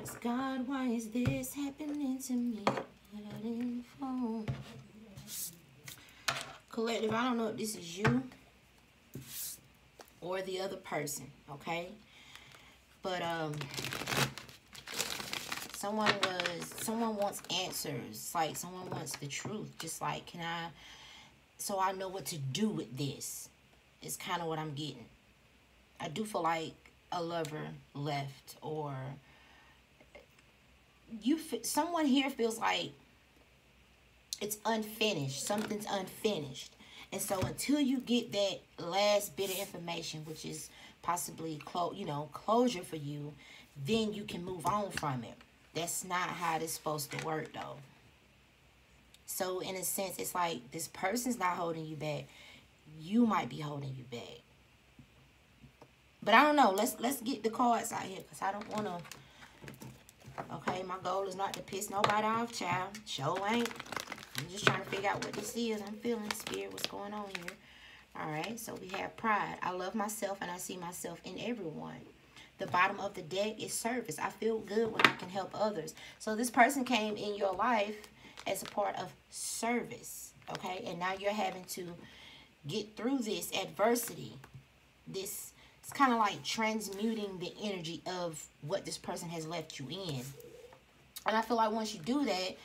ask God, why is this happening to me? Collective, I don't know if this is you or the other person, okay? But um someone was someone wants answers, like someone wants the truth. Just like, can I so I know what to do with this? It's kind of what I'm getting. I do feel like a lover left or you someone here feels like it's unfinished something's unfinished and so until you get that last bit of information which is possibly close you know closure for you then you can move on from it that's not how it's supposed to work though so in a sense it's like this person's not holding you back you might be holding you back but I don't know. Let's let's get the cards out here because I don't want to. Okay, my goal is not to piss nobody off, child. Show ain't. I'm just trying to figure out what this is. I'm feeling spirit. What's going on here? All right, so we have pride. I love myself and I see myself in everyone. The bottom of the deck is service. I feel good when I can help others. So this person came in your life as a part of service, okay? And now you're having to get through this adversity, this it's kind of like transmuting the energy of what this person has left you in. And I feel like once you do that,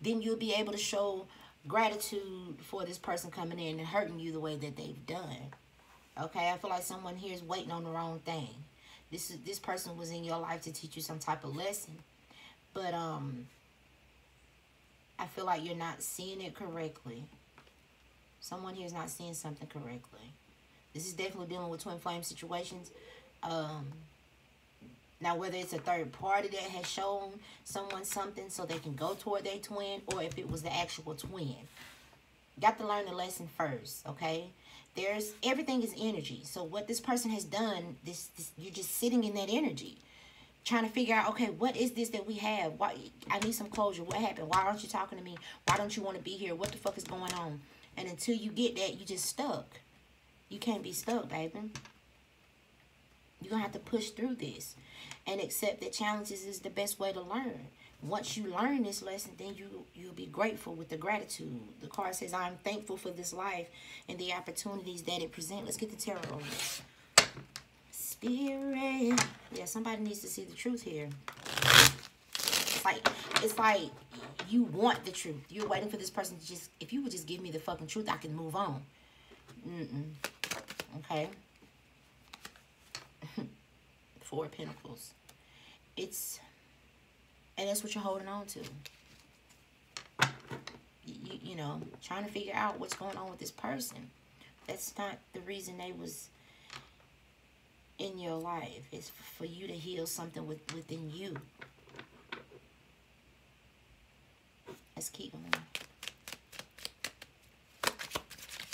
then you'll be able to show gratitude for this person coming in and hurting you the way that they've done. Okay, I feel like someone here is waiting on the wrong thing. This is this person was in your life to teach you some type of lesson. But um I feel like you're not seeing it correctly. Someone here is not seeing something correctly. This is definitely dealing with twin flame situations. Um, now, whether it's a third party that has shown someone something so they can go toward their twin, or if it was the actual twin. Got to learn the lesson first, okay? There's everything is energy. So what this person has done, this, this you're just sitting in that energy, trying to figure out, okay, what is this that we have? Why I need some closure. What happened? Why aren't you talking to me? Why don't you want to be here? What the fuck is going on? And until you get that, you just stuck. You can't be stuck, baby. You're going to have to push through this and accept that challenges is the best way to learn. Once you learn this lesson, then you, you'll be grateful with the gratitude. The card says, I'm thankful for this life and the opportunities that it presents. Let's get the tarot on Spirit. Yeah, somebody needs to see the truth here. It's like, it's like you want the truth. You're waiting for this person to just, if you would just give me the fucking truth, I can move on. Mm-mm. Okay. Four Pentacles. It's, and that's what you're holding on to. You, you know, trying to figure out what's going on with this person. That's not the reason they was in your life. It's for you to heal something with, within you. Let's keep going.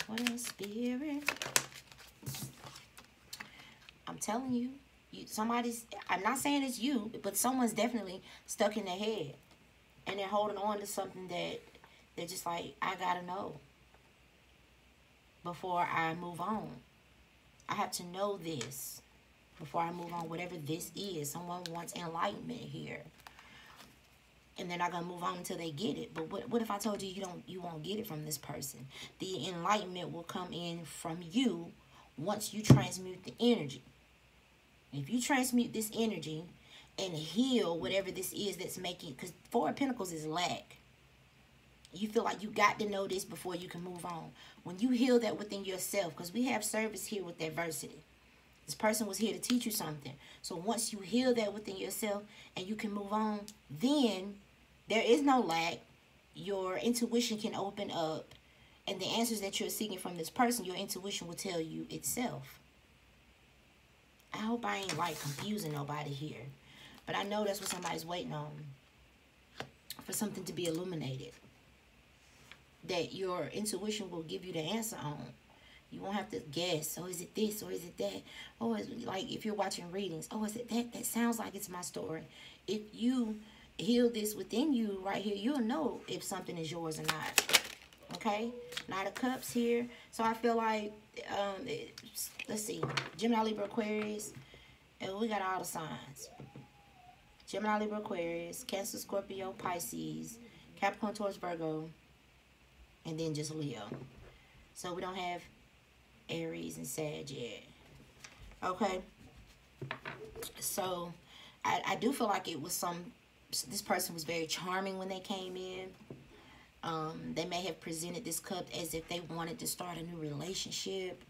What a spirit. Telling you, you somebody's, I'm not saying it's you, but someone's definitely stuck in their head. And they're holding on to something that they're just like, I gotta know before I move on. I have to know this before I move on, whatever this is. Someone wants enlightenment here and they're not gonna move on until they get it. But what what if I told you you don't you won't get it from this person? The enlightenment will come in from you once you transmute the energy. If you transmute this energy and heal whatever this is that's making because four of pentacles is lack. You feel like you got to know this before you can move on. When you heal that within yourself, because we have service here with adversity. This person was here to teach you something. So once you heal that within yourself and you can move on, then there is no lack. Your intuition can open up. And the answers that you're seeking from this person, your intuition will tell you itself. I hope I ain't like confusing nobody here. But I know that's what somebody's waiting on. For something to be illuminated. That your intuition will give you the answer on. You won't have to guess. Oh, is it this or is it that? Oh, it's like if you're watching readings. Oh, is it that? That sounds like it's my story. If you heal this within you right here, you'll know if something is yours or not. Okay? Knight of Cups here. So I feel like, um, let's see. Gemini, Libra, Aquarius. And we got all the signs. Gemini, Libra, Aquarius, Cancer, Scorpio, Pisces, Capricorn, Taurus, Virgo, and then just Leo. So we don't have Aries and Sag yet. Okay. So I, I do feel like it was some, this person was very charming when they came in. Um, they may have presented this cup as if they wanted to start a new relationship.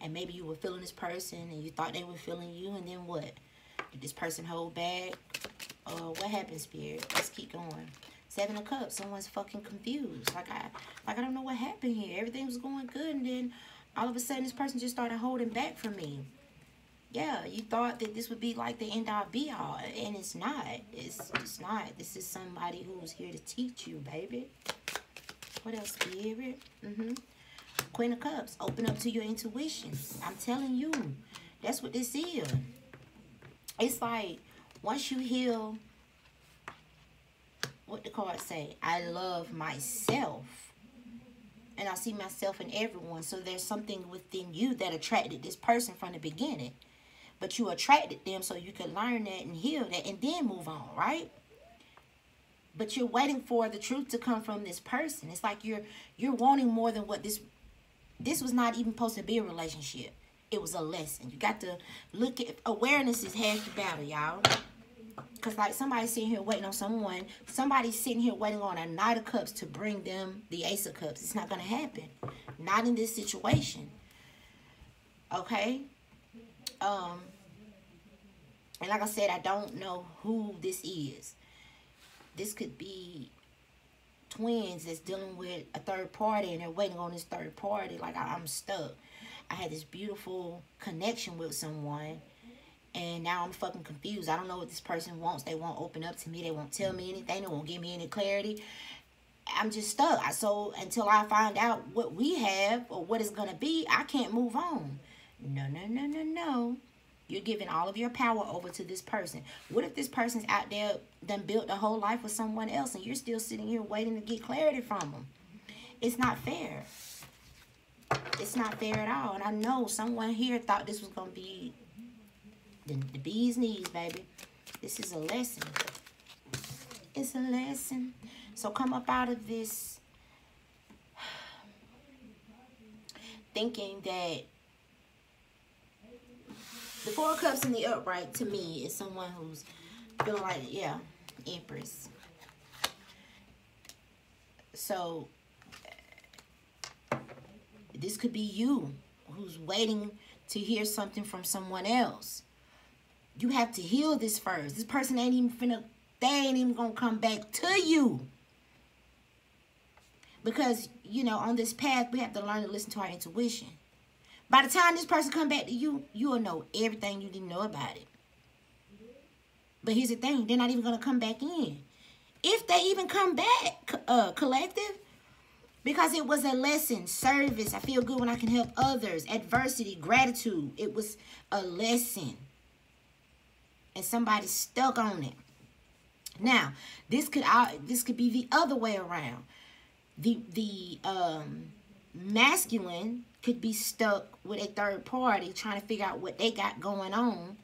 And maybe you were feeling this person and you thought they were feeling you. And then what? Did this person hold back? Uh, what happened, Spirit? Let's keep going. Seven of Cups. Someone's fucking confused. Like I, like I don't know what happened here. Everything was going good, and then all of a sudden, this person just started holding back from me. Yeah, you thought that this would be like the end all be all, and it's not. It's it's not. This is somebody who's here to teach you, baby. What else, Spirit? Mm-hmm. Queen of Cups. Open up to your intuition. I'm telling you, that's what this is. It's like once you heal, what the card say? I love myself. And I see myself in everyone. So there's something within you that attracted this person from the beginning. But you attracted them so you could learn that and heal that and then move on, right? But you're waiting for the truth to come from this person. It's like you're you're wanting more than what this this was not even supposed to be a relationship. It was a lesson. You got to look at awareness is half the battle, y'all. Because, like, somebody's sitting here waiting on someone. Somebody's sitting here waiting on a Knight of Cups to bring them the Ace of Cups. It's not going to happen. Not in this situation. Okay? Um, and like I said, I don't know who this is. This could be twins that's dealing with a third party and they're waiting on this third party. Like, I, I'm stuck. I had this beautiful connection with someone and now I'm fucking confused. I don't know what this person wants. They won't open up to me. They won't tell me anything. They won't give me any clarity. I'm just stuck. So until I find out what we have or what it's going to be, I can't move on. No, no, no, no, no. You're giving all of your power over to this person. What if this person's out there done built a whole life with someone else and you're still sitting here waiting to get clarity from them? It's not fair. It's not fair at all. And I know someone here thought this was going to be the, the bee's knees, baby. This is a lesson. It's a lesson. So come up out of this thinking that the Four Cups in the upright, to me, is someone who's feeling like, yeah, Empress. So, this could be you who's waiting to hear something from someone else you have to heal this first. This person ain't even finna, they ain't even gonna come back to you. Because, you know, on this path, we have to learn to listen to our intuition. By the time this person come back to you, you will know everything you didn't know about it. But here's the thing, they're not even gonna come back in. If they even come back, uh, collective, because it was a lesson, service. I feel good when I can help others. Adversity, gratitude. It was a lesson and somebody's stuck on it. Now, this could uh, this could be the other way around. The the um, masculine could be stuck with a third party trying to figure out what they got going on.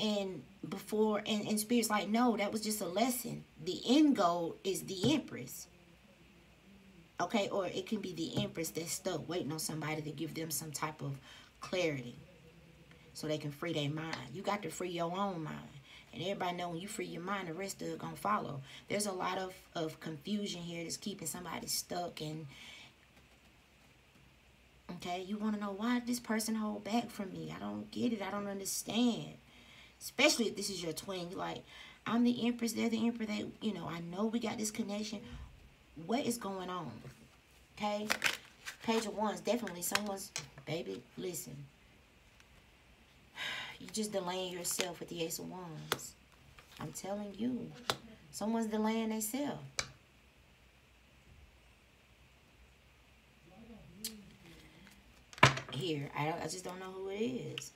And before and, and spirit's like, no, that was just a lesson. The end goal is the empress. Okay, or it can be the empress that's stuck waiting on somebody to give them some type of clarity so they can free their mind. You got to free your own mind. And everybody know when you free your mind, the rest of it gonna follow. There's a lot of, of confusion here that's keeping somebody stuck and okay, you wanna know why this person hold back from me? I don't get it, I don't understand. Especially if this is your twin. Like, I'm the empress, they're the emperor, they you know, I know we got this connection. What is going on? Okay? Page of Wands, definitely someone's baby, listen You're just delaying yourself with the Ace of Wands. I'm telling you. Someone's delaying themselves. here. I, I just don't know who it is.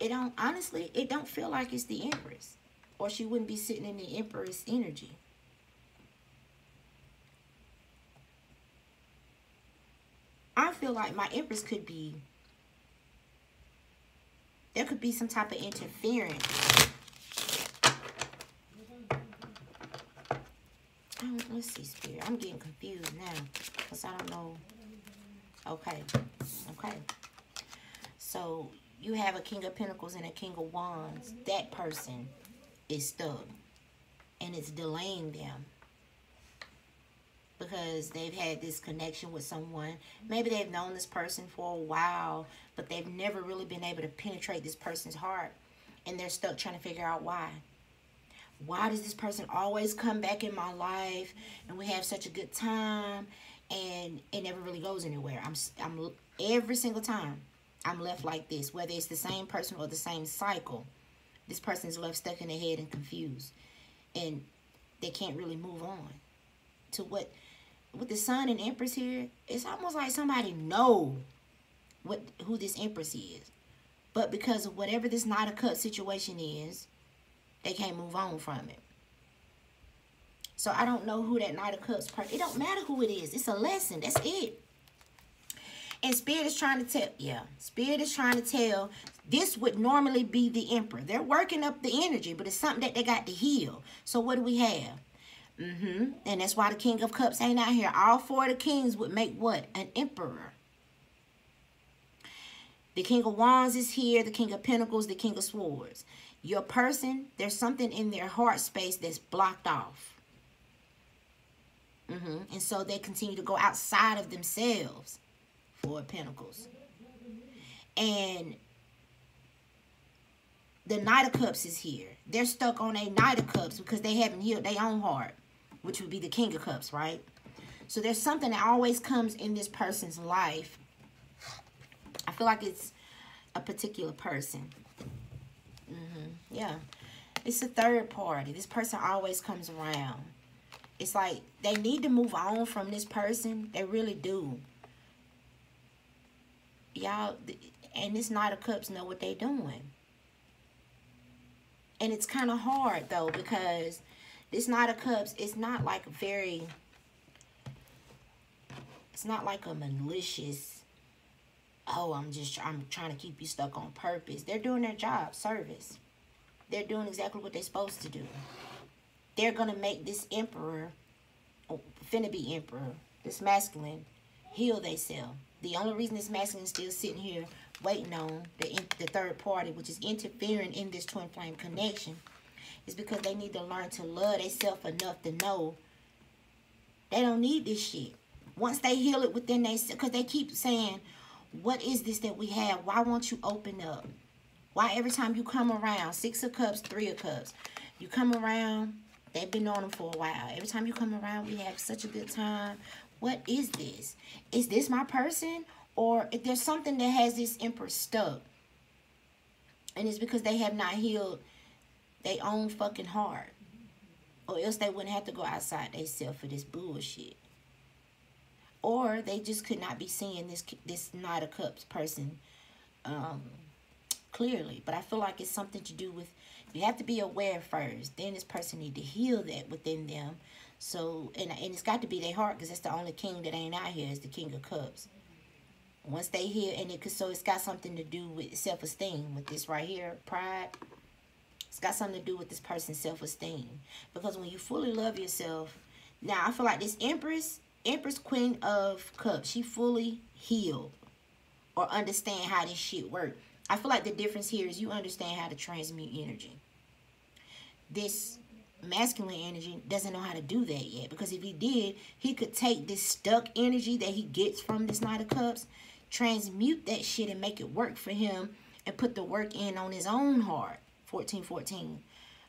It don't, honestly, it don't feel like it's the Empress. Or she wouldn't be sitting in the Empress energy. I feel like my Empress could be, there could be some type of interference. Um, let's see, Spirit. I'm getting confused now because I don't know. Okay. Okay. So you have a King of Pentacles and a King of Wands. That person is stuck and it's delaying them because they've had this connection with someone. Maybe they've known this person for a while, but they've never really been able to penetrate this person's heart. And they're stuck trying to figure out why. Why does this person always come back in my life and we have such a good time and it never really goes anywhere? I'm, I'm every single time I'm left like this, whether it's the same person or the same cycle. This person's left stuck in their head and confused. And they can't really move on to what with the sun and empress here it's almost like somebody know what who this empress is but because of whatever this knight of cups situation is they can't move on from it so i don't know who that knight of cups part it don't matter who it is it's a lesson that's it and spirit is trying to tell yeah spirit is trying to tell this would normally be the emperor they're working up the energy but it's something that they got to heal so what do we have Mm-hmm. And that's why the King of Cups ain't out here. All four of the kings would make what? An emperor. The King of Wands is here. The King of Pentacles. The King of Swords. Your person, there's something in their heart space that's blocked off. Mm-hmm. And so they continue to go outside of themselves. Four Pentacles. And the Knight of Cups is here. They're stuck on a Knight of Cups because they haven't healed their own heart which would be the King of Cups, right? So there's something that always comes in this person's life. I feel like it's a particular person. Mm -hmm. Yeah. It's a third party. This person always comes around. It's like they need to move on from this person. They really do. Y'all, and this Knight of Cups know what they're doing. And it's kind of hard, though, because this Knight of Cups is not like very, it's not like a malicious, oh, I'm just, I'm trying to keep you stuck on purpose. They're doing their job, service. They're doing exactly what they're supposed to do. They're going to make this emperor, oh, finna be emperor, this masculine, heal themselves. The only reason this masculine is still sitting here waiting on the, the third party, which is interfering in this twin flame connection, is because they need to learn to love themselves enough to know they don't need this shit. Once they heal it within they, because they keep saying, what is this that we have? Why won't you open up? Why every time you come around, six of cups, three of cups, you come around, they've been on them for a while. Every time you come around, we have such a good time. What is this? Is this my person? Or if there's something that has this emperor stuck, and it's because they have not healed their own fucking heart. Or else they wouldn't have to go outside themselves for this bullshit. Or they just could not be seeing this this Knight of Cups person um, clearly. But I feel like it's something to do with, you have to be aware first. Then this person need to heal that within them. So, and, and it's got to be their heart because it's the only king that ain't out here is the King of Cups. Once they hear, and it so it's got something to do with self-esteem with this right here, pride. It's got something to do with this person's self-esteem. Because when you fully love yourself, now I feel like this Empress, Empress Queen of Cups, she fully healed or understand how this shit work. I feel like the difference here is you understand how to transmute energy. This masculine energy doesn't know how to do that yet. Because if he did, he could take this stuck energy that he gets from this Knight of Cups, transmute that shit and make it work for him and put the work in on his own heart. 1414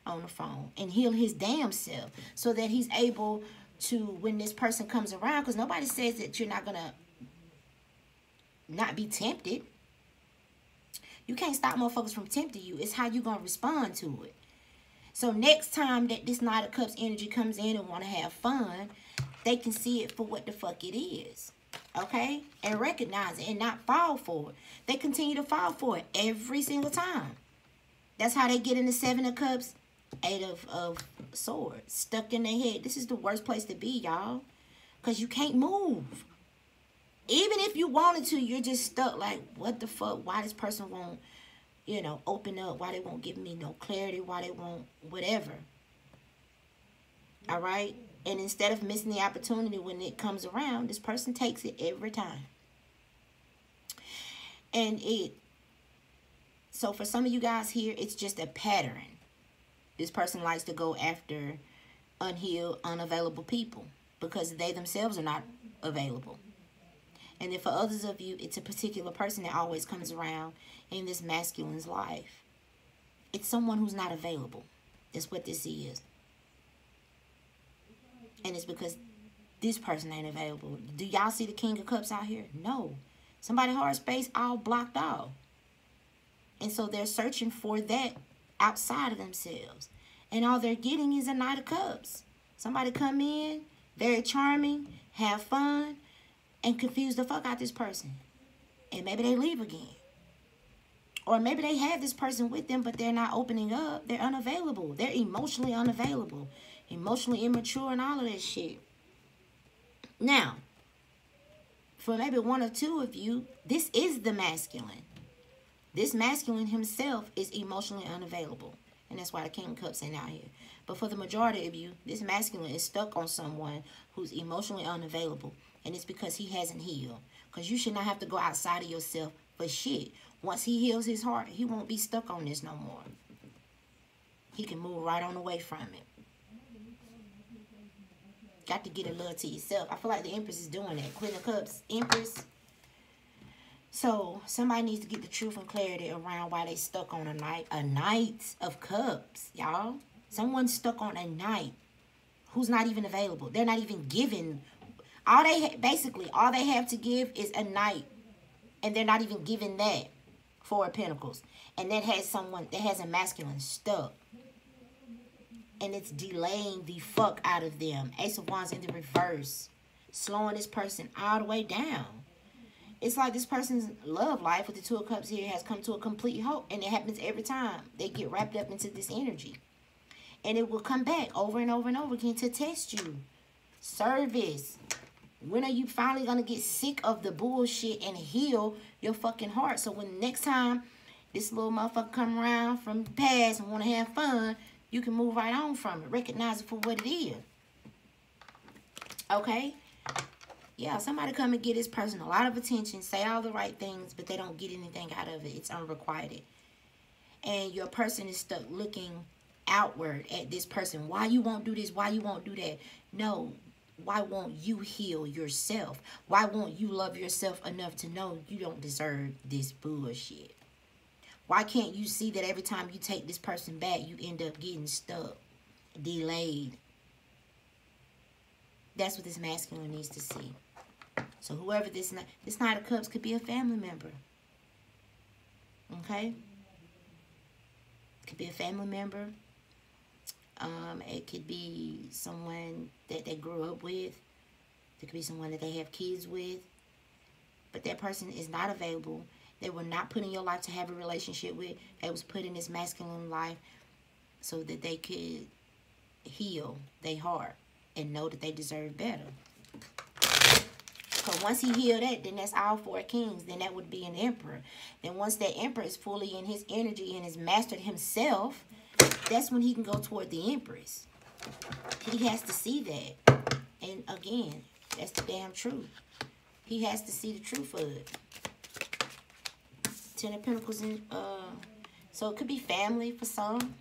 on the phone and heal his damn self so that he's able to, when this person comes around, because nobody says that you're not going to not be tempted. You can't stop motherfuckers from tempting you. It's how you going to respond to it. So next time that this Knight of Cups energy comes in and want to have fun, they can see it for what the fuck it is. Okay? And recognize it and not fall for it. They continue to fall for it every single time. That's how they get in the Seven of Cups. Eight of, of Swords. Stuck in their head. This is the worst place to be, y'all. Because you can't move. Even if you wanted to, you're just stuck like, what the fuck? Why this person won't, you know, open up? Why they won't give me no clarity? Why they won't, whatever. All right? And instead of missing the opportunity when it comes around, this person takes it every time. And it, so for some of you guys here, it's just a pattern. This person likes to go after unhealed, unavailable people because they themselves are not available. And then for others of you, it's a particular person that always comes around in this masculine's life. It's someone who's not available. That's what this is. And it's because this person ain't available. Do y'all see the King of Cups out here? No. Somebody hard space all blocked off. And so they're searching for that outside of themselves. And all they're getting is a Knight of Cups. Somebody come in, very charming, have fun, and confuse the fuck out this person. And maybe they leave again. Or maybe they have this person with them, but they're not opening up. They're unavailable. They're emotionally unavailable. Emotionally immature and all of that shit. Now, for maybe one or two of you, this is the masculine. This masculine himself is emotionally unavailable. And that's why the King of Cups ain't out here. But for the majority of you, this masculine is stuck on someone who's emotionally unavailable. And it's because he hasn't healed. Because you should not have to go outside of yourself for shit. Once he heals his heart, he won't be stuck on this no more. He can move right on away from it. Got to get a little to yourself. I feel like the Empress is doing that. Queen of Cups, Empress. So, somebody needs to get the truth and clarity around why they stuck on a night. A Knight of Cups, y'all. Someone's stuck on a night who's not even available. They're not even given. All they, basically, all they have to give is a night, And they're not even given that. Four of Pentacles. And that has someone, that has a masculine stuck. And it's delaying the fuck out of them. Ace of Wands in the reverse. Slowing this person all the way down. It's like this person's love life with the Two of Cups here has come to a complete halt. And it happens every time. They get wrapped up into this energy. And it will come back over and over and over again to test you. Service. When are you finally going to get sick of the bullshit and heal your fucking heart? So when next time this little motherfucker come around from the past and want to have fun, you can move right on from it. Recognize it for what it is. Okay? Yeah, somebody come and get this person a lot of attention, say all the right things, but they don't get anything out of it. It's unrequited. And your person is stuck looking outward at this person. Why you won't do this? Why you won't do that? No, why won't you heal yourself? Why won't you love yourself enough to know you don't deserve this bullshit? Why can't you see that every time you take this person back, you end up getting stuck, delayed? That's what this masculine needs to see. So whoever this this Knight of Cups could be a family member. Okay? Could be a family member. Um, it could be someone that they grew up with. It could be someone that they have kids with. But that person is not available. They were not put in your life to have a relationship with. They was put in this masculine life so that they could heal their heart and know that they deserve better. Because once he healed that, then that's all four kings. Then that would be an emperor. Then once that emperor is fully in his energy and has mastered himself, that's when he can go toward the Empress. He has to see that. And again, that's the damn truth. He has to see the truth of it. Ten of Pentacles in uh so it could be family for some.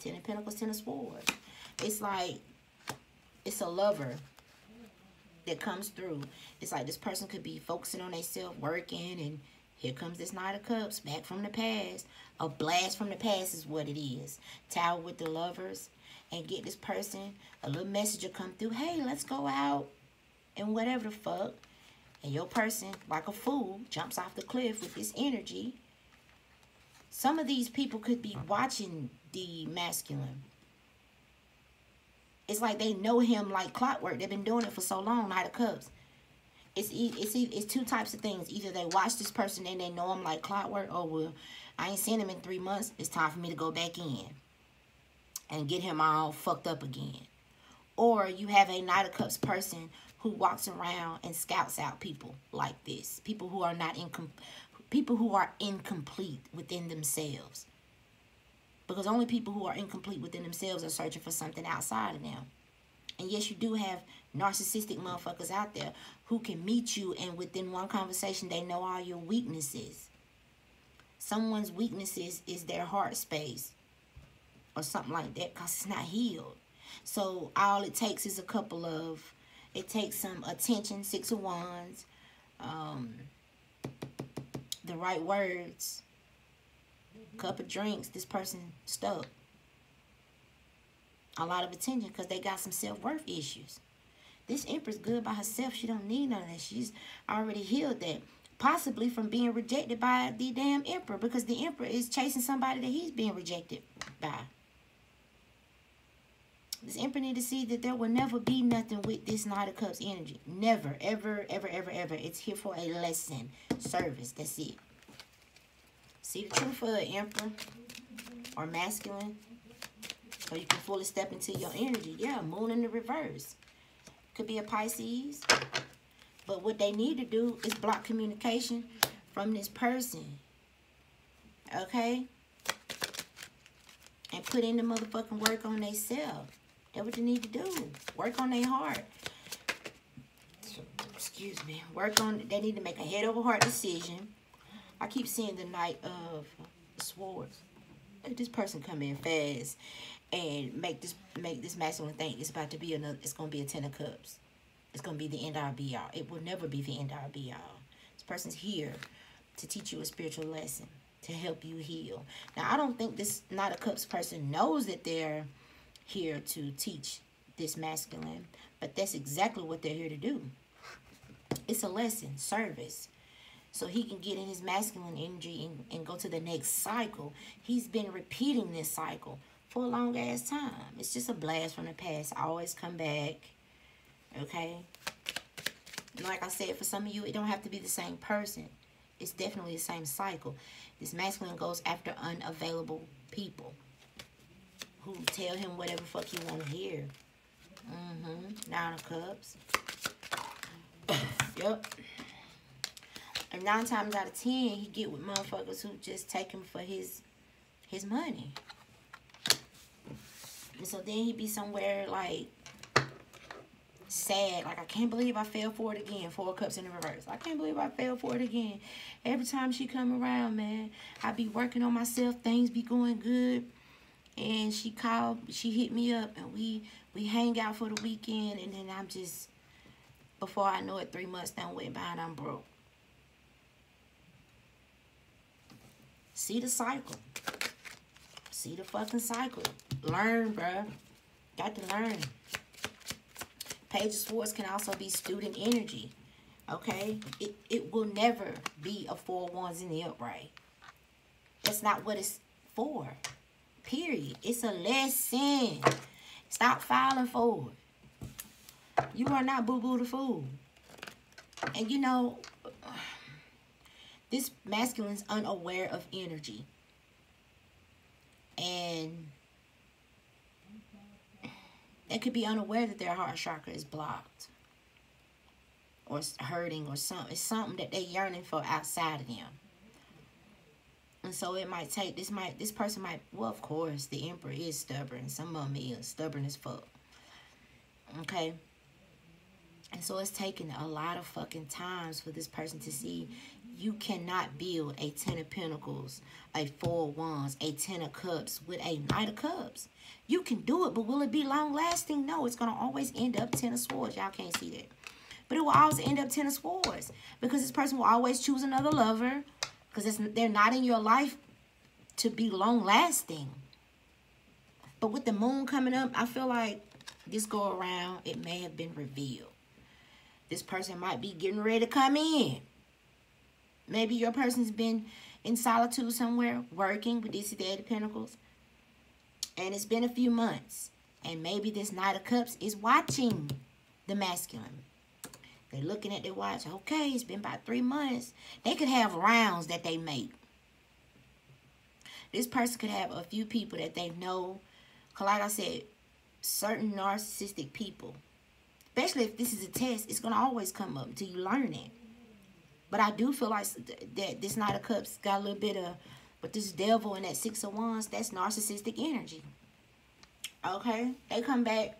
Ten of Pentacles, Ten of Swords. It's like it's a lover that comes through. It's like this person could be focusing on themselves, working, and here comes this Knight of Cups back from the past. A blast from the past is what it is. Tower with the lovers. And get this person, a little messenger come through. Hey, let's go out. And whatever the fuck. And your person, like a fool, jumps off the cliff with this energy. Some of these people could be watching the masculine. It's like they know him like clockwork. They've been doing it for so long, Knight of Cups it's it's it's two types of things. Either they watch this person and they know him like clockwork, or well, I ain't seen him in three months. It's time for me to go back in and get him all fucked up again. Or you have a Knight of Cups person who walks around and scouts out people like this. People who are not incom people who are incomplete within themselves. Because only people who are incomplete within themselves are searching for something outside of them. And yes, you do have narcissistic motherfuckers out there who can meet you and within one conversation they know all your weaknesses. Someone's weaknesses is their heart space or something like that because it's not healed. So all it takes is a couple of, it takes some attention, six of wands, um, the right words, cup of drinks, this person stuck. A lot of attention because they got some self-worth issues. This Empress good by herself. She don't need none of that. She's already healed that. Possibly from being rejected by the damn Emperor because the Emperor is chasing somebody that he's being rejected by. This Emperor need to see that there will never be nothing with this Knight of Cups energy. Never, ever, ever, ever, ever. It's here for a lesson, service. That's it. See the truth of Emperor or masculine so you can fully step into your energy. Yeah, moon in the reverse. Could be a Pisces. But what they need to do is block communication from this person. Okay? And put in the motherfucking work on themselves. That's what they need to do. Work on their heart. Excuse me. Work on, they need to make a head over heart decision. I keep seeing the Knight of Swords. This person come in fast and make this make this masculine think it's about to be another, it's to be a Ten of Cups. It's to be the end all be all. It will never be the end all be all. This person's here to teach you a spiritual lesson, to help you heal. Now, I don't think this Knight of Cups person knows that they're here to teach this masculine, but that's exactly what they're here to do. It's a lesson, service. So he can get in his masculine energy and, and go to the next cycle. He's been repeating this cycle for a long ass time. It's just a blast from the past. I always come back. Okay? like I said, for some of you, it don't have to be the same person. It's definitely the same cycle. This masculine goes after unavailable people who tell him whatever fuck he want to hear. Mm-hmm. Nine of Cups. yep. And nine times out of ten, he get with motherfuckers who just take him for his his money. So then he'd be somewhere like sad. Like, I can't believe I fell for it again. Four cups in the reverse. I can't believe I fell for it again. Every time she come around, man, I be working on myself. Things be going good and she called she hit me up and we we hang out for the weekend and then i'm just before i know it three months down went by and i'm broke see the cycle see the fucking cycle learn bruh got to learn page of swords can also be student energy okay it, it will never be a four wands in the upright that's not what it's for Period. It's a lesson. Stop filing forward. You are not boo-boo the fool. And you know, this masculine's unaware of energy. And they could be unaware that their heart chakra is blocked. Or hurting or something. It's something that they're yearning for outside of them. And so it might take, this might, this person might, well, of course, the emperor is stubborn. Some of them is stubborn as fuck. Okay? And so it's taking a lot of fucking times for this person to see you cannot build a Ten of Pentacles, a Four of Wands, a Ten of Cups with a Knight of Cups. You can do it, but will it be long lasting? No, it's going to always end up Ten of Swords. Y'all can't see that. But it will always end up Ten of Swords because this person will always choose another lover because they're not in your life to be long lasting. But with the moon coming up, I feel like this go around, it may have been revealed. This person might be getting ready to come in. Maybe your person's been in solitude somewhere, working with these Dead Pentacles. And it's been a few months. And maybe this Knight of Cups is watching the masculine. They're looking at their watch. Okay, it's been about three months. They could have rounds that they make. This person could have a few people that they know. Like I said, certain narcissistic people. Especially if this is a test, it's going to always come up until you learn it. But I do feel like that this Knight of Cups got a little bit of But this devil and that six of wands, that's narcissistic energy. Okay? They come back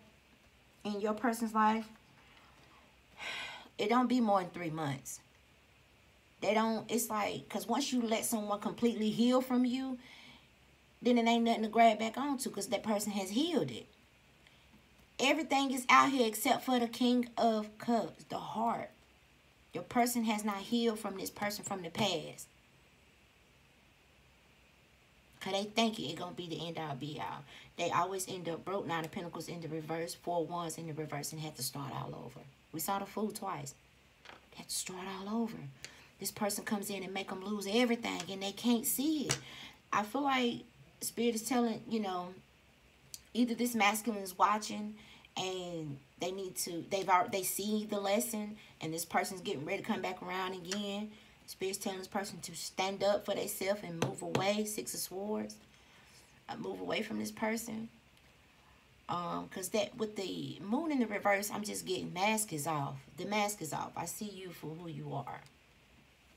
in your person's life. It don't be more than three months. They don't, it's like, because once you let someone completely heal from you, then it ain't nothing to grab back onto because that person has healed it. Everything is out here except for the King of Cups, the heart. Your person has not healed from this person from the past. Because they think it going to be the end all be all. They always end up broke. Nine of Pentacles in the reverse. Four wands in the reverse and had to start all over. We saw the Fool twice. They had to start all over. This person comes in and make them lose everything and they can't see it. I feel like Spirit is telling, you know, either this masculine is watching and they need to, they've already, they see the lesson and this person's getting ready to come back around again Spirit's telling this person to stand up for themselves and move away. Six of Swords. Uh, move away from this person. Um, Because that with the moon in the reverse, I'm just getting mask is off. The mask is off. I see you for who you are.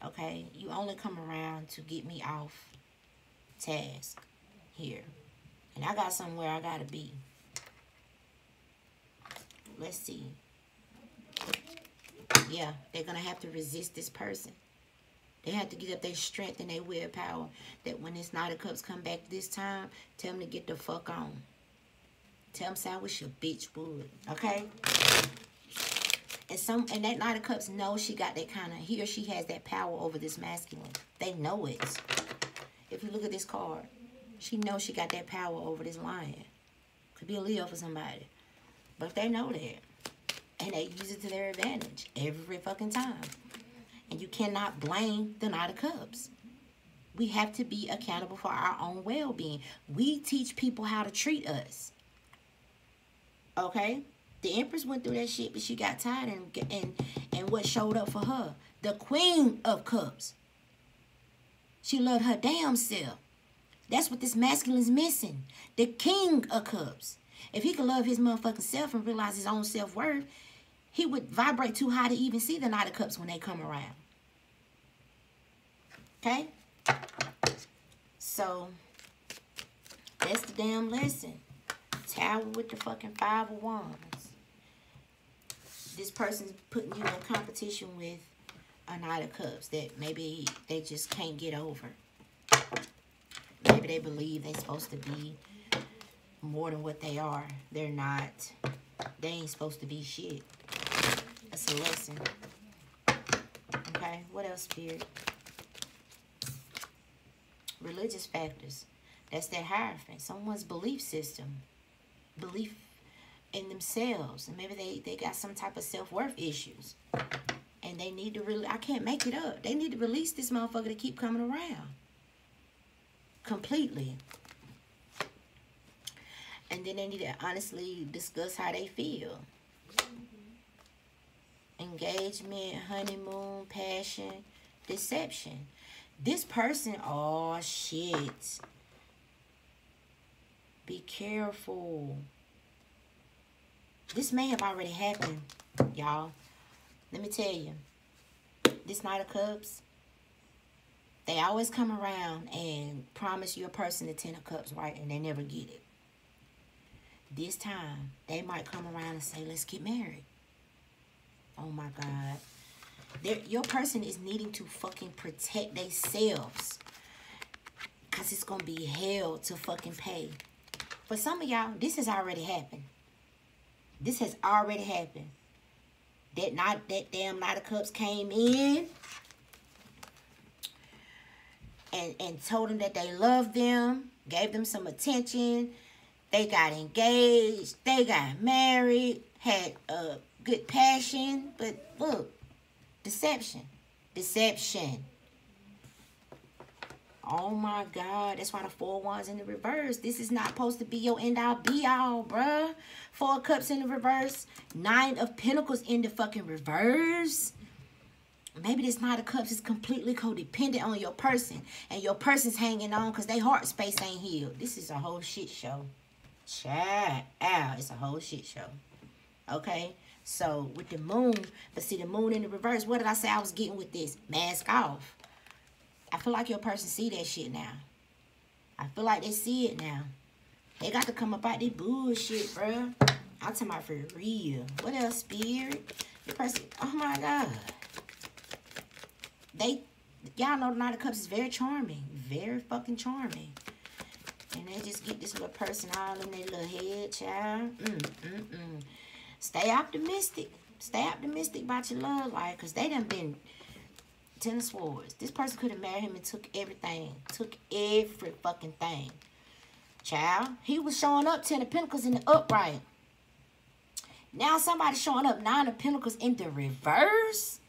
Okay? You only come around to get me off task here. And I got somewhere I got to be. Let's see. Yeah, they're going to have to resist this person. They have to get up their strength and their willpower. That when this Knight of Cups come back this time, tell them to get the fuck on. Tell them say I wish your bitch would. Okay? And some and that Knight of Cups knows she got that kind of he or she has that power over this masculine. They know it. If you look at this card, she knows she got that power over this lion. Could be a Leo for somebody. But they know that. And they use it to their advantage every fucking time. And you cannot blame the Knight of Cups. We have to be accountable for our own well-being. We teach people how to treat us. Okay? The Empress went through that shit, but she got tired and, and, and what showed up for her? The Queen of Cups. She loved her damn self. That's what this masculine is missing. The King of Cups. If he could love his motherfucking self and realize his own self-worth, he would vibrate too high to even see the Knight of Cups when they come around. Okay? So, that's the damn lesson. Tower with the fucking five of wands. This person's putting you in competition with a Knight of Cups that maybe they just can't get over. Maybe they believe they're supposed to be more than what they are. They're not. They ain't supposed to be shit. That's a lesson. Okay, what else, Spirit? religious factors. That's their hierophant, someone's belief system, belief in themselves. And maybe they, they got some type of self-worth issues. And they need to really, I can't make it up. They need to release this motherfucker to keep coming around. Completely. Then they need to honestly discuss how they feel. Engagement, honeymoon, passion, deception. This person, oh shit. Be careful. This may have already happened, y'all. Let me tell you. This Knight of Cups, they always come around and promise you a person the Ten of Cups, right? And they never get it. This time, they might come around and say, let's get married. Oh my God. They're, your person is needing to fucking protect themselves. Because it's going to be hell to fucking pay. For some of y'all, this has already happened. This has already happened. That not that damn Knight of Cups came in and, and told them that they loved them, gave them some attention. They got engaged. They got married, had a good passion. But look, Deception. Deception. Oh my God. That's why the four wands in the reverse. This is not supposed to be your end all be all, bruh. Four cups in the reverse. Nine of pentacles in the fucking reverse. Maybe this nine of cups is completely codependent on your person. And your person's hanging on because their heart space ain't healed. This is a whole shit show. Chat out. It's a whole shit show. Okay? So with the moon, but see the moon in the reverse, what did I say I was getting with this? Mask off. I feel like your person see that shit now. I feel like they see it now. They got to come up out their bullshit, bro. I'm talking about for real. What else, spirit? The person, oh my God. They, y'all know the Knight of Cups is very charming. Very fucking charming. And they just get this little person all in their little head, child. Mm, mm, mm. Stay optimistic. Stay optimistic about your love life. Because they done been Ten Swords. This person could have married him and took everything. Took every fucking thing. Child. He was showing up Ten of Pentacles in the upright. Now somebody showing up Nine of Pentacles in the reverse.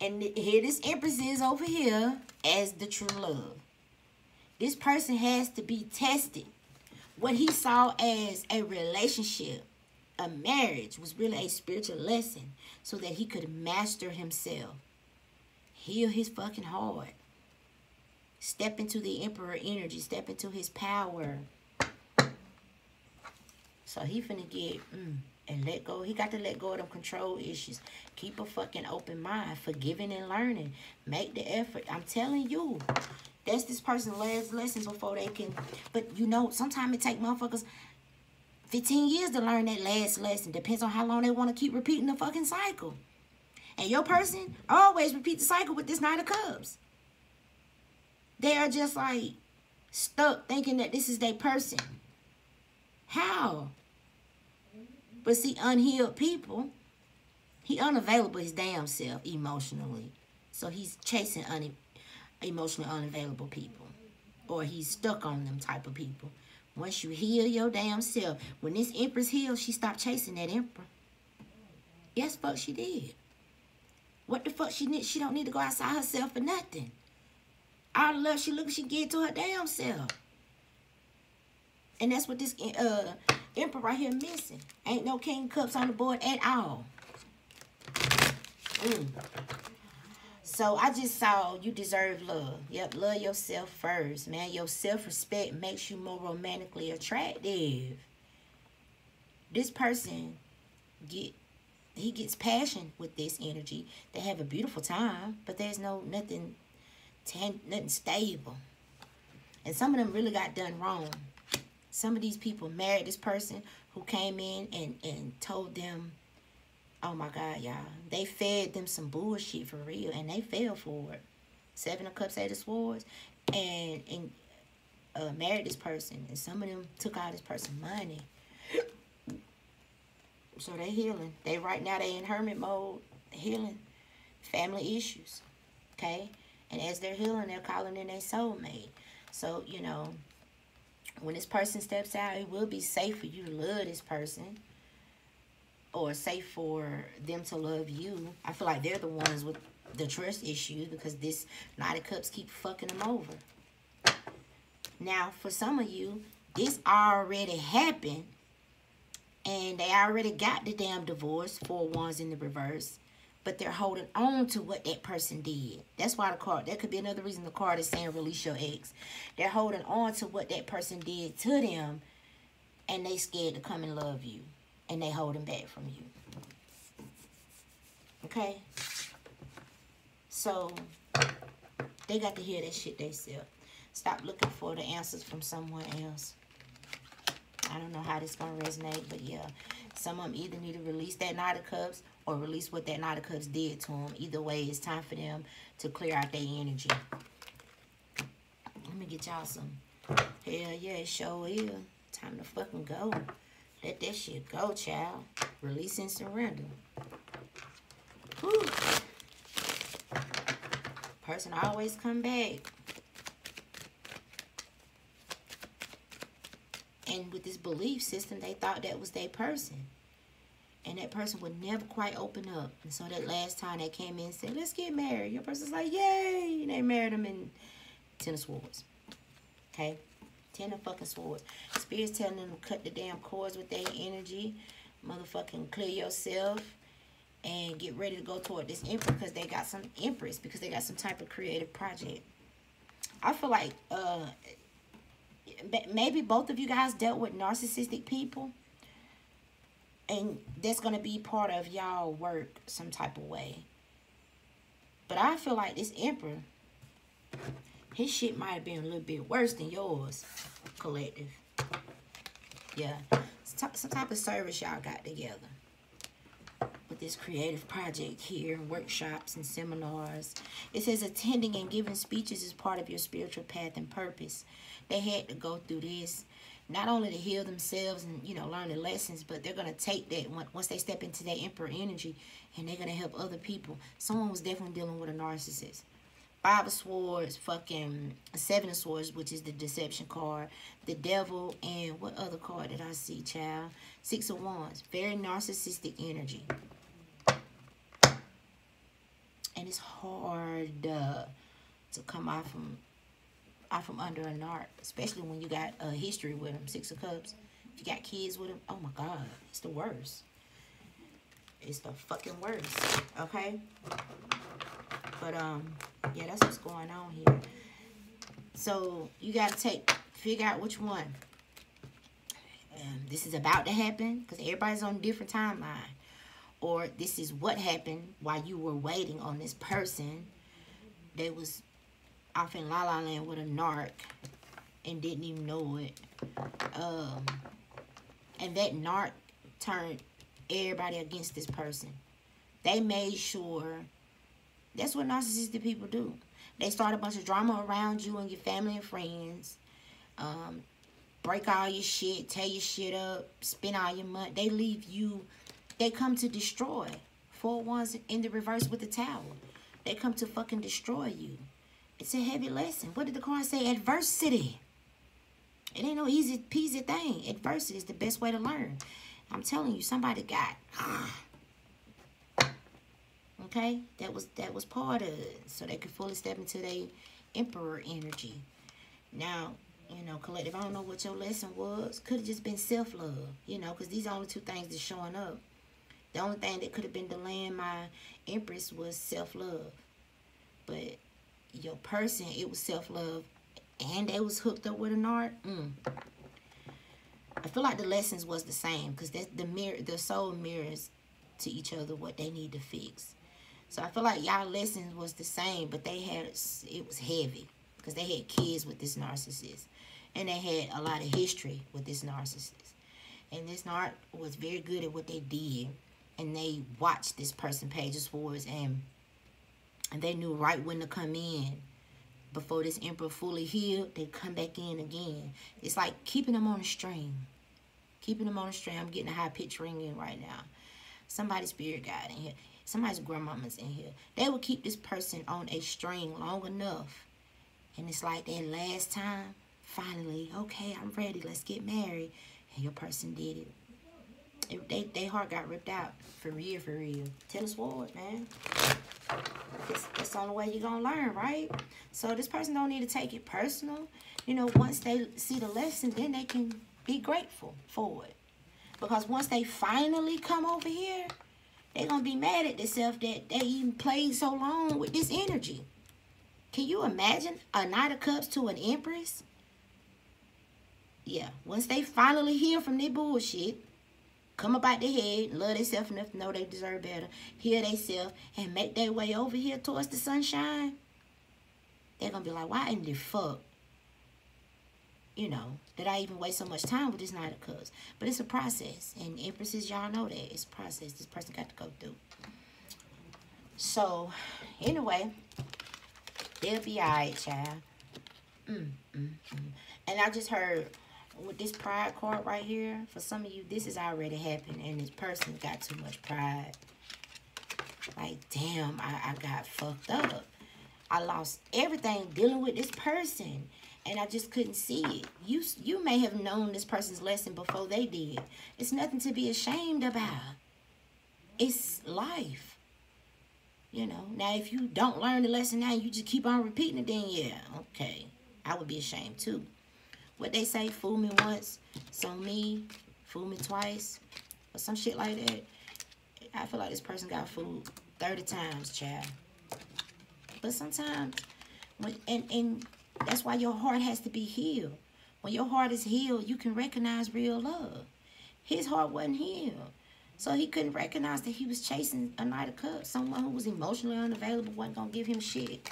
And here this Empress is over here as the true love. This person has to be tested. What he saw as a relationship, a marriage, was really a spiritual lesson so that he could master himself. Heal his fucking heart. Step into the emperor energy. Step into his power. So he finna get mm, and let go. He got to let go of them control issues. Keep a fucking open mind. Forgiving and learning. Make the effort. I'm telling you. That's this person's last lessons before they can. But you know, sometimes it take motherfuckers 15 years to learn that last lesson. Depends on how long they want to keep repeating the fucking cycle. And your person always repeat the cycle with this Knight of Cups. They are just like stuck thinking that this is their person. How? But see, unhealed people, he unavailable his damn self emotionally. So he's chasing un emotionally unavailable people. Or he's stuck on them type of people. Once you heal your damn self, when this empress healed, she stopped chasing that emperor. Yes, fuck she did. What the fuck she need? She don't need to go outside herself for nothing. All the love she look, she get to her damn self. And that's what this uh emperor right here missing. Ain't no king cups on the board at all. Mm. So I just saw you deserve love. Yep, love yourself first, man. Your self-respect makes you more romantically attractive. This person get he gets passion with this energy. They have a beautiful time, but there's no nothing nothing stable. And some of them really got done wrong. Some of these people married this person who came in and, and told them Oh my God, y'all. They fed them some bullshit for real, and they fell for it. Seven of Cups, Eight of Swords, and and uh, married this person, and some of them took out this person money. So they healing. They right now they in hermit mode, healing family issues. Okay, and as they're healing, they're calling in their soulmate. So you know, when this person steps out, it will be safe for you to love this person or safe for them to love you. I feel like they're the ones with the trust issues because this Knight of Cups keep fucking them over. Now, for some of you, this already happened and they already got the damn divorce, four wands in the reverse, but they're holding on to what that person did. That's why the card, that could be another reason the card is saying release your ex. They're holding on to what that person did to them and they scared to come and love you and they holding back from you. Okay? So, they got to hear that shit they sell. Stop looking for the answers from someone else. I don't know how this going to resonate, but yeah. Some of them either need to release that Knight of Cups or release what that Knight of Cups did to them. Either way, it's time for them to clear out their energy. Let me get y'all some. Hell yeah, it sure is. Time to fucking go. Let that shit go, child. Release and surrender. Whew. Person always come back. And with this belief system, they thought that was their person. And that person would never quite open up. And so that last time they came in and said, let's get married. Your person's like, yay. And they married them in Ten of Swords. Okay? Ten of fucking swords. Spirit's telling them to cut the damn cords with their energy. Motherfucking clear yourself. And get ready to go toward this emperor because they got some empress. Because they got some type of creative project. I feel like uh, maybe both of you guys dealt with narcissistic people. And that's going to be part of y'all work some type of way. But I feel like this emperor His shit might have been a little bit worse than yours, collective. Yeah. Some type of service y'all got together. With this creative project here, workshops and seminars. It says attending and giving speeches is part of your spiritual path and purpose. They had to go through this not only to heal themselves and you know learn the lessons but they're going to take that once they step into that emperor energy and they're going to help other people. Someone was definitely dealing with a narcissist. Five of swords fucking seven of swords which is the deception card the devil and what other card did i see child? Six of wands very narcissistic energy. And it's hard uh, to come out from out from under a narc, especially when you got a history with them. Six of Cups. If you got kids with them, oh my God, it's the worst. It's the fucking worst, okay? But, um, yeah, that's what's going on here. So, you got to take, figure out which one. Um, this is about to happen because everybody's on a different timeline. Or this is what happened while you were waiting on this person that was off in La La Land with a narc and didn't even know it. Um, and that narc turned everybody against this person. They made sure, that's what narcissistic people do. They start a bunch of drama around you and your family and friends. Um, break all your shit, tear your shit up, spend all your money. They leave you, they come to destroy. Four wands in the reverse with the tower. They come to fucking destroy you. It's a heavy lesson. What did the card say? Adversity. It ain't no easy peasy thing. Adversity is the best way to learn. I'm telling you, somebody got. okay, that was that was part of it, so they could fully step into their emperor energy. Now, you know, collective. I don't know what your lesson was. Could have just been self love. You know, because these are only two things that's showing up. The only thing that could have been delaying my empress was self love, but your person, it was self-love, and they was hooked up with a narc, mm. I feel like the lessons was the same because that the mirror, the soul mirrors to each other what they need to fix. So I feel like y'all lessons was the same, but they had it was heavy because they had kids with this narcissist, and they had a lot of history with this narcissist. And this narc was very good at what they did, and they watched this person of Swords and and they knew right when to come in. Before this emperor fully healed, they come back in again. It's like keeping them on a string. Keeping them on a string. I'm getting a high pitch ringing right now. Somebody's spirit guide in here. Somebody's grandmama's in here. They will keep this person on a string long enough. And it's like that last time, finally, okay, I'm ready. Let's get married. And your person did it. it they, they heart got ripped out. For real, for real. Ten of Swords, man. It's, that's the only way you're going to learn, right? So this person don't need to take it personal. You know, once they see the lesson, then they can be grateful for it. Because once they finally come over here, they're going to be mad at themselves that they even played so long with this energy. Can you imagine a Knight of Cups to an Empress? Yeah, once they finally hear from their bullshit, come about their head, love themselves enough to know they deserve better, heal themselves, and make their way over here towards the sunshine, they're going to be like, why in the fuck, you know, did I even waste so much time with this Knight of Cups? But it's a process. And Empresses, y'all know that. It's a process this person got to go through. So, anyway, they'll be all right, child. Mm, mm, mm. And I just heard with this pride card right here, for some of you, this has already happened and this person got too much pride. Like, damn, I, I got fucked up. I lost everything dealing with this person and I just couldn't see it. You, you may have known this person's lesson before they did. It's nothing to be ashamed about. It's life. You know, now if you don't learn the lesson now, you just keep on repeating it, then yeah, okay. I would be ashamed too what they say, fool me once, so me, fool me twice, or some shit like that. I feel like this person got fooled 30 times, child. But sometimes, when and, and that's why your heart has to be healed. When your heart is healed, you can recognize real love. His heart wasn't healed. So he couldn't recognize that he was chasing a Knight of Cups. Someone who was emotionally unavailable wasn't going to give him shit.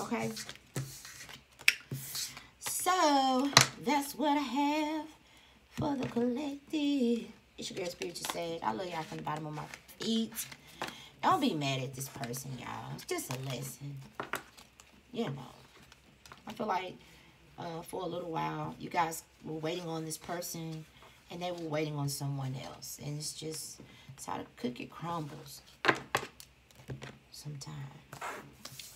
Okay? So, that's what I have for the collective. It's your girl Spiritual Sag. I love y'all from the bottom of my feet. Don't be mad at this person, y'all. It's just a lesson. You know. I feel like uh, for a little while, you guys were waiting on this person and they were waiting on someone else. And it's just, it's how the cookie crumbles sometimes.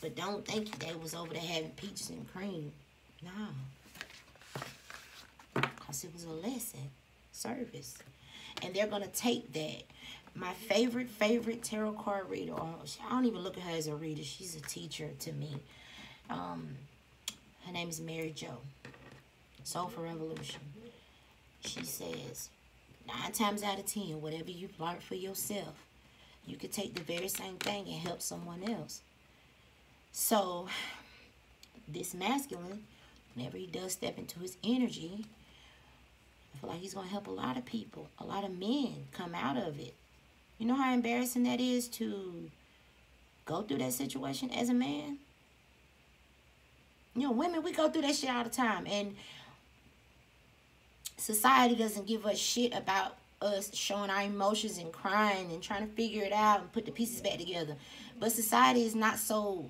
But don't think they was over there having peaches and cream. No. Because it was a lesson, service. And they're going to take that. My favorite, favorite tarot card reader, I don't even look at her as a reader. She's a teacher to me. Um, her name is Mary Jo. Soulful Revolution. She says, nine times out of ten, whatever you've learned for yourself, you could take the very same thing and help someone else. So, this masculine, whenever he does step into his energy, I feel like he's going to help a lot of people, a lot of men come out of it. You know how embarrassing that is to go through that situation as a man? You know, women, we go through that shit all the time. And society doesn't give us shit about us showing our emotions and crying and trying to figure it out and put the pieces back together. But society is not so,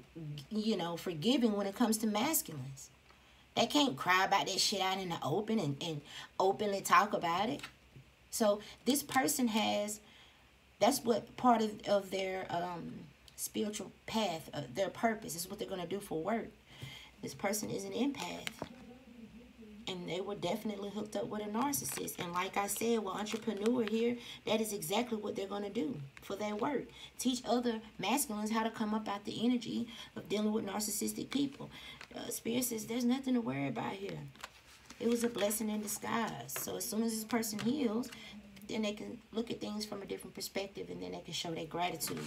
you know, forgiving when it comes to masculines. They can't cry about that shit out in the open and, and openly talk about it. So this person has, that's what part of, of their um, spiritual path, uh, their purpose is what they're going to do for work. This person is an empath. And they were definitely hooked up with a narcissist. And like I said, with entrepreneur here, that is exactly what they're going to do for their work. Teach other masculines how to come up out the energy of dealing with narcissistic people. Uh, Spirit says there's nothing to worry about here. It was a blessing in disguise. So as soon as this person heals, then they can look at things from a different perspective and then they can show their gratitude.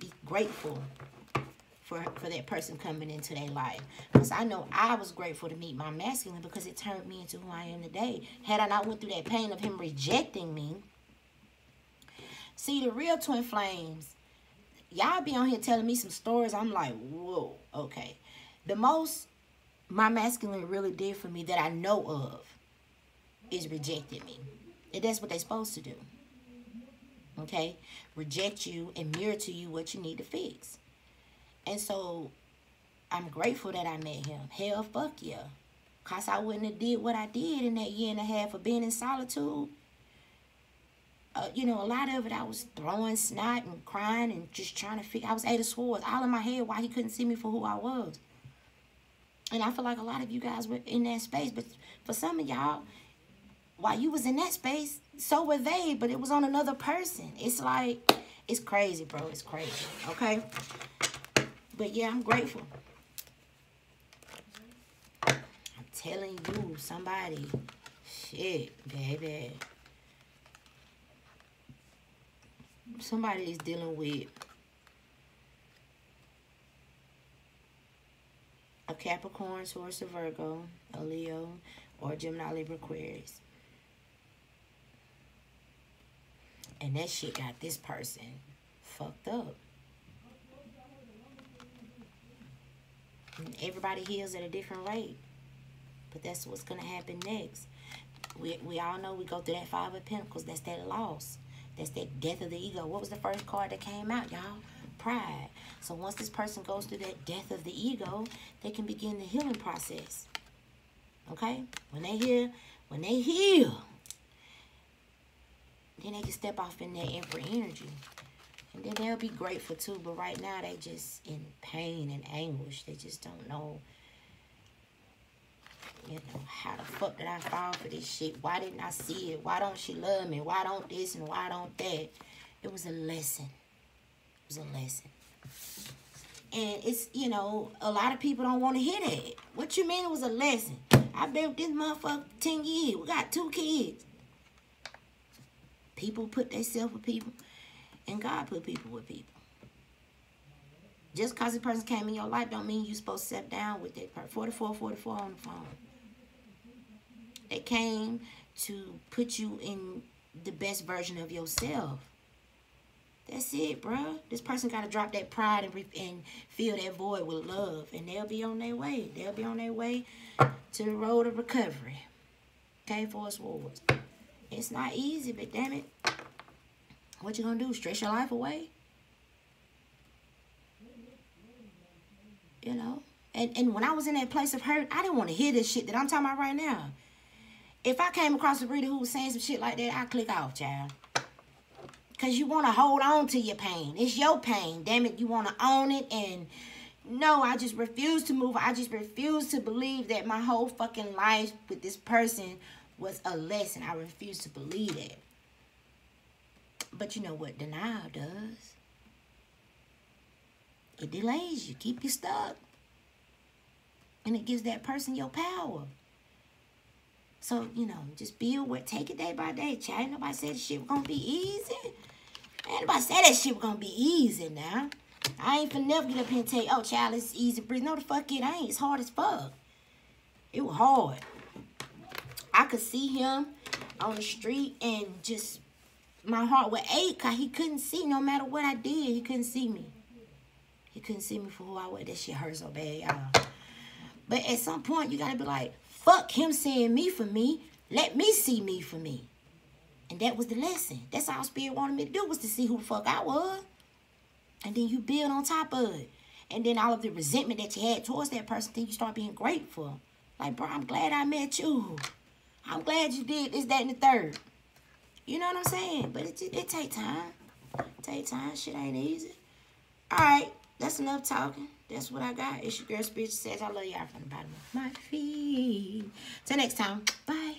Be grateful for, for that person coming into their life. Because I know I was grateful to meet my masculine because it turned me into who I am today. Had I not went through that pain of him rejecting me. See, the real twin flames, y'all be on here telling me some stories. I'm like, whoa, okay. The most my masculine really did for me that I know of is rejected me. And that's what they're supposed to do. Okay? Reject you and mirror to you what you need to fix. And so I'm grateful that I met him. Hell, fuck yeah. Because I wouldn't have did what I did in that year and a half of being in solitude. Uh, you know, a lot of it I was throwing snot and crying and just trying to figure. I was eight of swords all in my head why he couldn't see me for who I was. And I feel like a lot of you guys were in that space. But for some of y'all, while you was in that space, so were they. But it was on another person. It's like, it's crazy, bro. It's crazy. Okay? But yeah, I'm grateful. I'm telling you, somebody, shit, baby. Somebody is dealing with a Capricorn, Taurus, a Virgo, a Leo, or Gemini, Libra, Aquarius. And that shit got this person fucked up. everybody heals at a different rate. But that's what's going to happen next. We, we all know we go through that Five of Pentacles. That's that loss. That's that death of the ego. What was the first card that came out, y'all? Pride. So once this person goes through that death of the ego, they can begin the healing process. Okay? When they heal, when they heal, then they can step off in that emperor energy. And then they'll be grateful too. But right now, they just in pain and anguish. They just don't know, you know, how the fuck did I fall for this shit? Why didn't I see it? Why don't she love me? Why don't this and why don't that? It was a lesson. Was a lesson. And it's, you know, a lot of people don't want to hear that. What you mean it was a lesson? I've been with this motherfucker 10 years. We got two kids. People put themselves with people. And God put people with people. Just because a person came in your life don't mean you're supposed to sit down with that person. 44, 44 on the phone. They came to put you in the best version of yourself. That's it, bro. This person got to drop that pride and, and fill that void with love. And they'll be on their way. They'll be on their way to the road of recovery. Okay, for us wars. It's not easy, but damn it. What you gonna do? Stress your life away? You know? And and when I was in that place of hurt, I didn't want to hear this shit that I'm talking about right now. If I came across a reader who was saying some shit like that, I'd click off, child. Because you want to hold on to your pain. It's your pain. Damn it, you want to own it. And no, I just refuse to move. I just refuse to believe that my whole fucking life with this person was a lesson. I refuse to believe it. But you know what denial does? It delays you, keep you stuck. And it gives that person your power. So, you know, just be aware. Take it day by day. Ain't nobody said shit was gonna be easy. Ain't nobody said that shit was gonna be easy now. I ain't finna never get up here and tell you, oh, child, it's easy breeze. No, the fuck it ain't. It's hard as fuck. It was hard. I could see him on the street and just my heart would ache because he couldn't see no matter what I did. He couldn't see me. He couldn't see me for who I was. That shit hurt so bad, y'all. But at some point, you got to be like, fuck him seeing me for me. Let me see me for me. And that was the lesson. That's all Spirit wanted me to do was to see who the fuck I was. And then you build on top of it. And then all of the resentment that you had towards that person, then you start being grateful. Like, bro, I'm glad I met you. I'm glad you did this, that, and the third. You know what I'm saying? But it, it, take time. It take time. Shit ain't easy. All right. That's enough talking. That's what I got. It's your girl Spiritual Sag I love y'all from the bottom of my feet. Till next time. Bye.